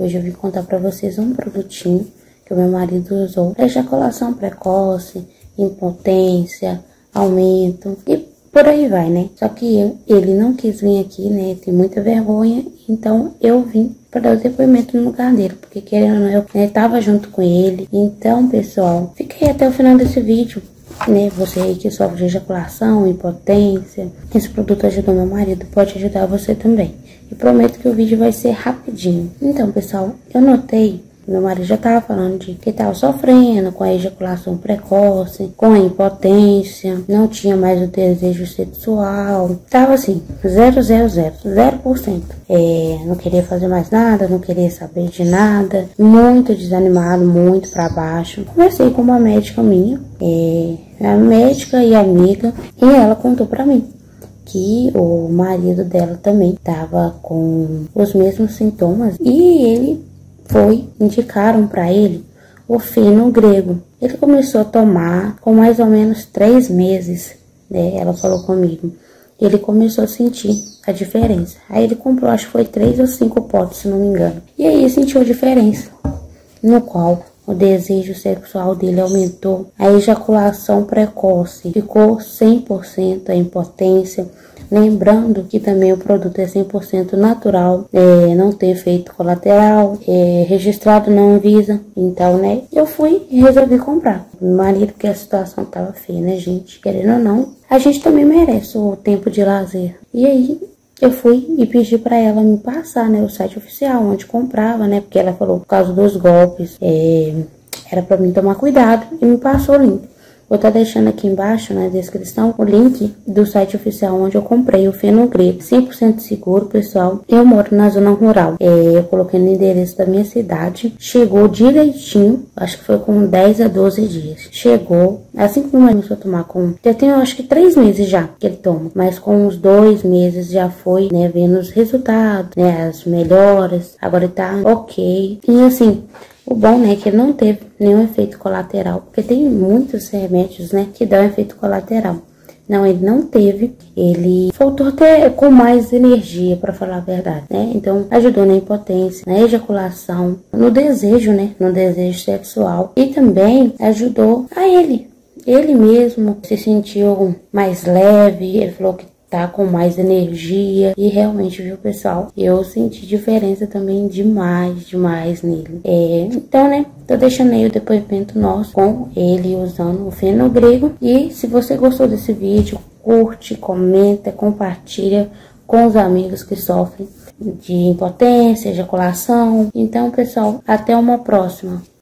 Hoje eu vim contar para vocês um produtinho que o meu marido usou para ejaculação precoce, impotência, aumento e por aí vai, né? Só que eu, ele não quis vir aqui, né? Tem muita vergonha, então eu vim para dar o depoimento no lugar dele, porque querendo ou não, eu né, tava junto com ele. Então, pessoal, fiquei até o final desse vídeo né? Você aí que sofre de ejaculação, impotência. Esse produto ajudou meu marido, pode ajudar você também. E prometo que o vídeo vai ser rapidinho. Então, pessoal, eu notei meu marido já estava falando de que estava sofrendo com a ejaculação precoce, com a impotência, não tinha mais o desejo sexual. Tava assim, 000, 0%. É, não queria fazer mais nada, não queria saber de nada, muito desanimado, muito para baixo. Conversei com uma médica minha, é, a médica e amiga, e ela contou para mim que o marido dela também estava com os mesmos sintomas e ele foi, indicaram para ele o feno grego. Ele começou a tomar com mais ou menos três meses, né? Ela falou comigo. Ele começou a sentir a diferença. Aí ele comprou, acho que foi três ou cinco potes, se não me engano. E aí sentiu a diferença, no qual o desejo sexual dele aumentou, a ejaculação precoce ficou 100%, a impotência Lembrando que também o produto é 100% natural, é, não tem efeito colateral, é registrado na Anvisa. Então, né, eu fui e resolvi comprar. Meu marido, porque a situação tava feia, né, gente? Querendo ou não, a gente também merece o tempo de lazer. E aí, eu fui e pedi para ela me passar, né, o site oficial onde comprava, né, porque ela falou por causa dos golpes, é, era para mim tomar cuidado e me passou o link. Vou estar tá deixando aqui embaixo na descrição o link do site oficial onde eu comprei o Fenogreco. 100% seguro, pessoal. Eu moro na zona rural. É, eu coloquei no endereço da minha cidade. Chegou direitinho. Acho que foi com 10 a 12 dias. Chegou. Assim que o começou a tomar com... Já tem, acho que, 3 meses já que ele toma. Mas com uns 2 meses já foi, né, vendo os resultados, né, as melhoras. Agora tá ok. E assim... O bom, né, é que não teve nenhum efeito colateral, porque tem muitos remédios, né, que dão efeito colateral. Não, ele não teve, ele voltou até com mais energia, para falar a verdade, né? Então, ajudou na impotência, na ejaculação, no desejo, né, no desejo sexual e também ajudou a ele. Ele mesmo se sentiu mais leve, ele falou que tá com mais energia. E realmente, viu, pessoal? Eu senti diferença também demais, demais nele. É, então, né? Tô deixando aí o depoimento nosso com ele usando o feno grego. E se você gostou desse vídeo, curte, comenta, compartilha com os amigos que sofrem de impotência, ejaculação. Então, pessoal, até uma próxima.